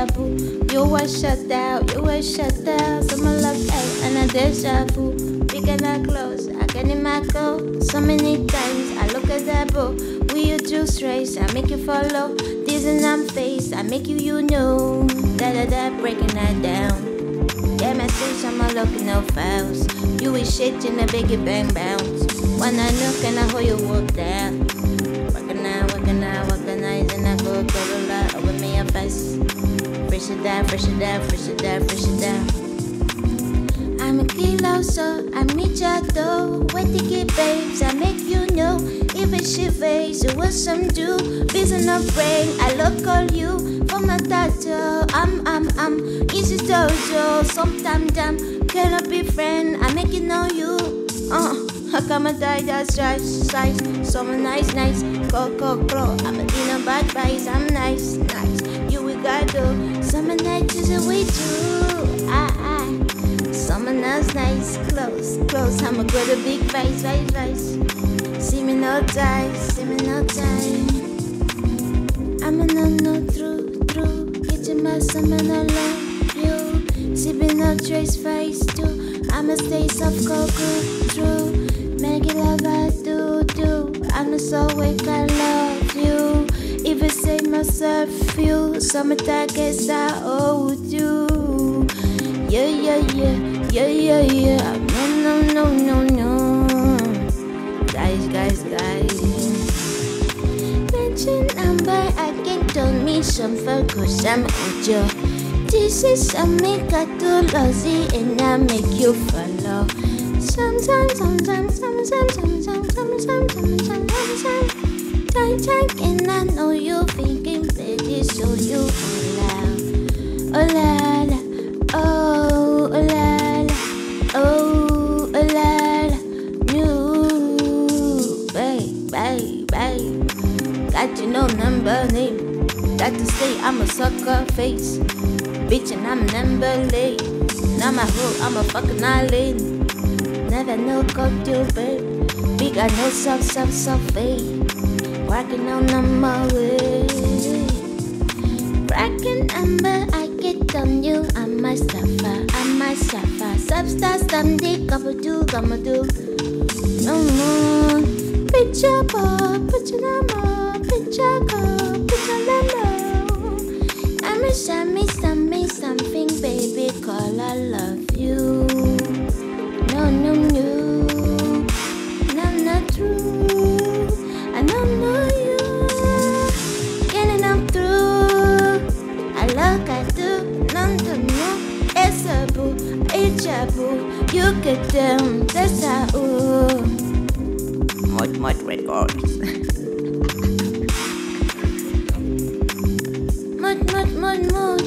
You were shut down, you were shut down. Someone love, hey, and a deja vu. We cannot close, I can in my go. So many times I look at that book. We you juice race, I make you follow. This and I'm face, I make you, you know. Da da da, breaking that down. Yeah, my message, I'm not looking no files. You is shit in a biggie bang bounce. When I look and I hold you walk down. Working out, working out, working out, and I go, go lot over me a bus. Fresh it down, fresh it down, fresh it down, fresh it down. I'm a kilo, so I meet ya though. Wait to get babes, I make you know. If it shit face, it was some do. Busy no brain, I look all you. For my tattoo, I'm, I'm, I'm easy dojo. Sometime damn, cannot be friend. I make you know you. Uh, how come I die that's right size? Someone nice, nice. Go, go, go. I'm a dinner bad vibes. I'm nice, nice. You we got do. Someone nice is a way too. Ah, ah. Someone else nice, close, close. I'm a good, a big vice, vice, vice. See me no die, see me no die. I'm a no, no, true, true. Getting my summer, no love you. Sipping no trace face too. I'ma stay soft, cocoa, true. Make it love, I do, do. I'm so weak, I love you. I myself, you. Summertime, guess I owe you. Yeah, yeah, yeah, yeah, yeah, yeah. No, no, no, no, no. Guys, guys, guys. Mention number, I can tell me some for cause I'm audio. This is a make I do lousy and I make you follow. Sometimes, sometimes, sometimes, sometimes, sometimes, sometimes, sometimes, sometimes. Time, time, and I know you thinking, baby, so you out. Oh la la, oh, oh la la, oh, oh la la. New, babe, babe, babe. Got your no number name. Got to say I'm a sucker face. Bitch, and I'm number late. Now my hoe, I'm a fucking island. Never know got you, babe. We got no soft, soft, soft fade. Working on my way. Eh. Cracking number, I get on you. I'm my stuffer, I'm my stuffer. Substance, someday, gonna do, gonna do. No more. Picture, picture, number, Get that's ooh. Mout, mout records. Mod, mod, mod, mod.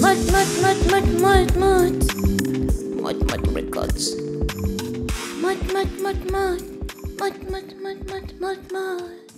Mod, mod, mod, mod, mod, mod. Mout, mout records. Mod, mod, mod, mod. Mod, mod, mod, mod, mod, mod.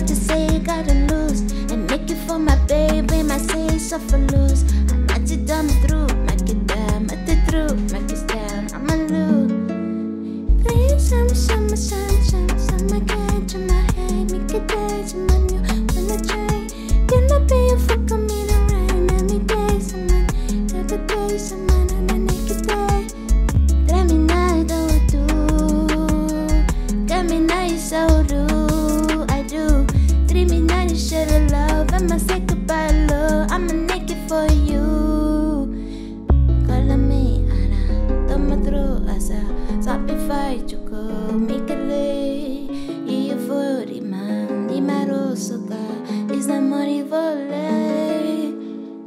But to say gotta lose, and make it for my baby, my say suffer lose, I'm not you dumb through, make it down, make it through, make it down, I'ma lose. Please, some, some, some, the love, I'ma say goodbye, love, I'ma make it for you. Kala me ara tama tro asa sapi fai chuko mikale i fori man i marosoka is na mori vole?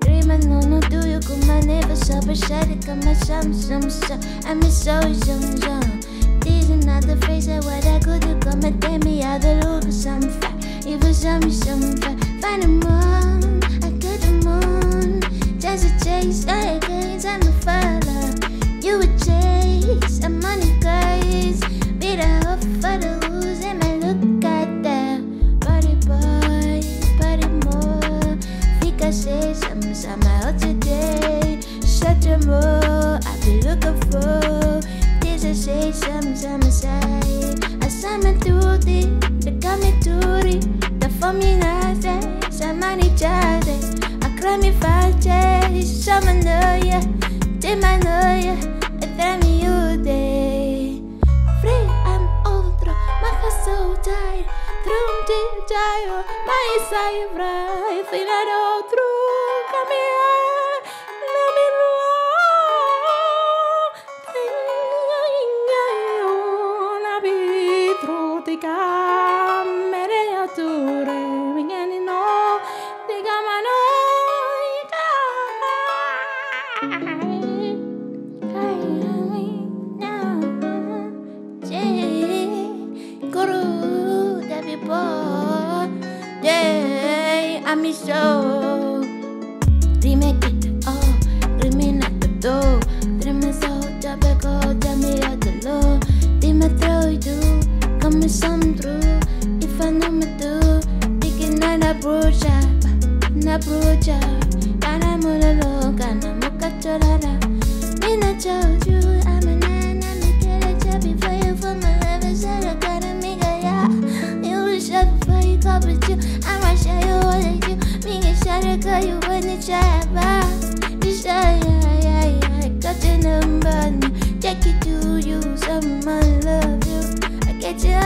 Rima no no do you kuma never shabba shari kama sham sham sham I'm so sham sham This another face I what I could do come and tell me how the look some fat A I get a moon Just a chase I against time to follow. You would chase a money guys. Be the hope for the and my look at that. Body boy, more. Think I say something, something out today. Shut your mouth, I be looking for. This I say something, something say. I summon through the, the coming to the, the formula say, somebody jade. I cry me face, someone know ya, take my know ya, and tell me you day. Free, I'm my heart so tired. Through the gyro, my side right, final outro, Yeah, I'm so. Remake it, remain at the door. Dime so, jabe go, jami at the low. Dime throw you, come me some through. If I know me do, thinking na na brocha, na brocha. Kana nishaiwe nishaiba nishaiba I got your number, take it to you, someone love you. I get you